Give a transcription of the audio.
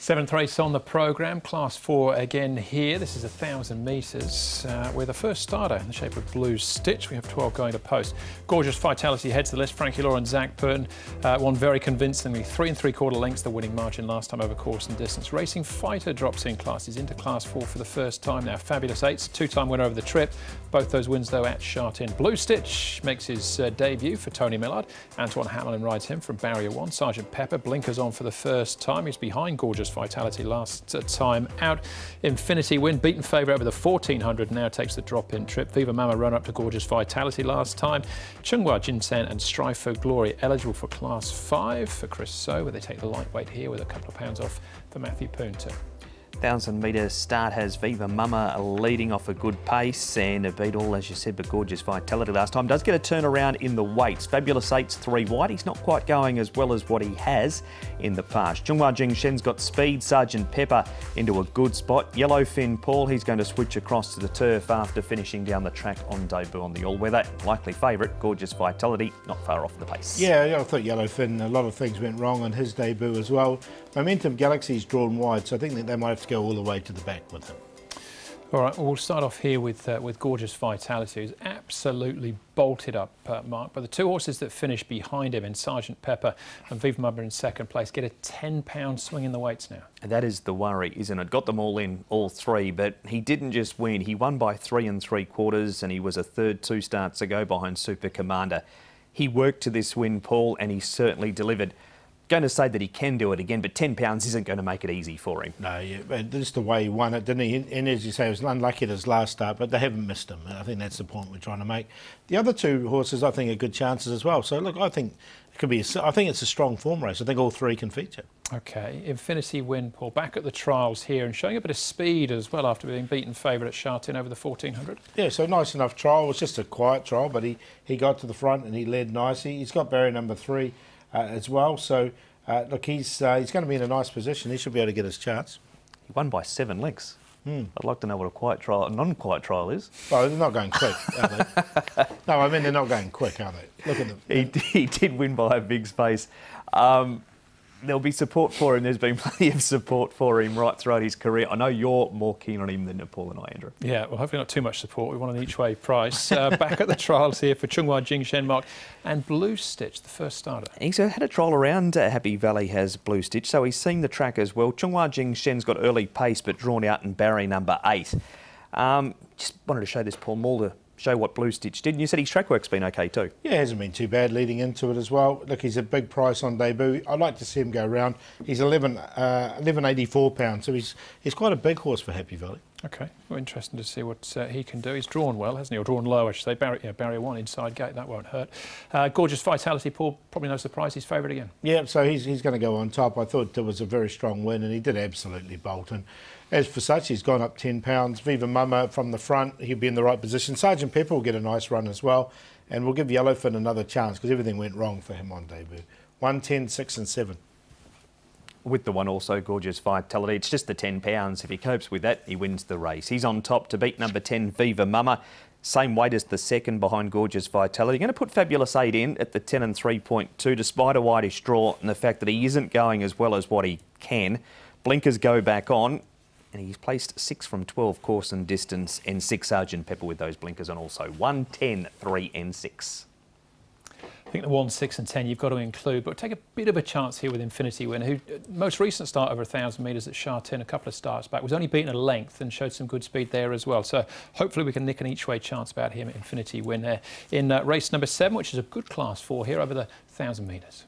Seventh race on the programme, class four again here. This is a thousand metres Uh, we're the first starter in the shape of Blue Stitch. We have 12 going to post. Gorgeous Vitality heads the list. Frankie Lor and Zac Purton uh, won very convincingly. Three and three quarter lengths, the winning margin last time over course and distance. Racing Fighter drops in classes into class four for the first time now. Fabulous eights, two-time winner over the trip. Both those wins though at Sha Tin. Blue Stitch makes his uh, debut for Tony Millard. Antoine Hamelin rides him from barrier one. Sergeant Pepper blinkers on for the first time. He's behind Gorgeous Vitality last time out. Infinity Win, beaten favourite over the 1400, now takes the drop-in trip. Viva Mama run up to Gorgeous Vitality last time. Chunghwa Jinsen and Strive for Glory eligible for Class 5 for Chris So, where they take the lightweight here with a couple of pounds off for Matthew Poonter. 1,000 metre start has Viva Mama leading off a good pace and a beat all, as you said, but gorgeous vitality last time. Does get a turnaround in the weights. Fabulous Eights, three wide. He's not quite going as well as what he has in the past. Chunghua Jing Shen's got speed. Sergeant Pepper into a good spot. Yellowfin Paul, he's going to switch across to the turf after finishing down the track on debut on the all-weather. Likely favourite, gorgeous vitality, not far off the pace. Yeah, I thought Yellowfin, a lot of things went wrong on his debut as well. Momentum Galaxy's drawn wide, so I think that they might have to go all the way to the back with him. All right, well, we'll start off here with uh, with Gorgeous Vitality, who's absolutely bolted up, uh, Mark. But the two horses that finish behind him in Sergeant Pepper and Viva Mama in second place get a £10 swing in the weights now. And that is the worry, isn't it? Got them all in, all three, but he didn't just win. He won by three and three quarters, and he was a third two starts ago behind Super Commander. He worked to this win, Paul, and he certainly delivered going to say that he can do it again, but ten pounds isn't going to make it easy for him. No, yeah, but just the way he won it, didn't he? And as you say, he was unlucky at his last start, but they haven't missed him. I think that's the point we're trying to make. The other two horses, I think, are good chances as well. So look, I think it could be. A, I think it's a strong form race. I think all three can feature. Okay, Infinity Win, Paul, back at the trials here and showing a bit of speed as well after being beaten favourite at Sha over the 1400. Yeah, so nice enough trial. It was just a quiet trial, but he, he got to the front and he led nicely. He's got barrier number three uh, as well. So uh, look, he's uh, he's going to be in a nice position. He should be able to get his chance. He won by seven lengths. Hmm. I'd like to know what a quiet trial, a non-quiet trial is. Well, they're not going quick, are they? no, I mean they're not going quick, are they? Look at them. He, he did win by a big space. Um, there'll be support for him. There's been plenty of support for him right throughout his career. I know you're more keen on him than Paul and I, Andrew. Yeah, well, hopefully not too much support. We want an each way price. Uh, back at the trials here for Chunghwa Jing Shen Mark and Blue Stitch, the first starter. He's had a trial around uh, Happy Valley has Blue Stitch, so he's seen the track as well. Chunghwa Jing Shen's got early pace, but drawn out in Barry number eight. Um, just wanted to show this Paul Mulder show what Blue Stitch did. And you said his track work's been okay too. Yeah, hasn't been too bad leading into it as well. Look, he's a big price on debut. I'd like to see him go around. He's 11, uh, 1184 pounds, so he's he's quite a big horse for Happy Valley. Okay, well, interesting to see what uh, he can do. He's drawn well, hasn't he? Or drawn low, I should say. Barrier, yeah, barrier one inside gate, that won't hurt. Uh, gorgeous Vitality, Paul, probably no surprise, he's favourite again. Yeah, so he's, he's going to go on top. I thought it was a very strong win, and he did absolutely bolt. And as for such, he's gone up £10. Viva Mama from the front, he'll be in the right position. Sergeant Pepper will get a nice run as well, and we'll give Yellowfin another chance because everything went wrong for him on debut. 1, 10, 6 and 7 with the one also gorgeous vitality. It's just the £10. If he copes with that, he wins the race. He's on top to beat number 10, Viva Mama. Same weight as the second behind Gorgeous Vitality. Going to put Fabulous 8 in at the 10 and 3.2, despite a whitish draw and the fact that he isn't going as well as what he can. Blinkers go back on, and he's placed 6 from 12 course and distance, and 6 Sergeant Pepper with those blinkers on also. 1, 10, 3 and 6. I think the 1, 6 and 10 you've got to include, but take a bit of a chance here with Infinity Win, who uh, most recent start over 1,000 metres at Sha a couple of starts back, was only beaten a length and showed some good speed there as well. So hopefully we can nick an each way chance about him at Infinity Win there in uh, race number 7, which is a good class four here over the 1,000 metres.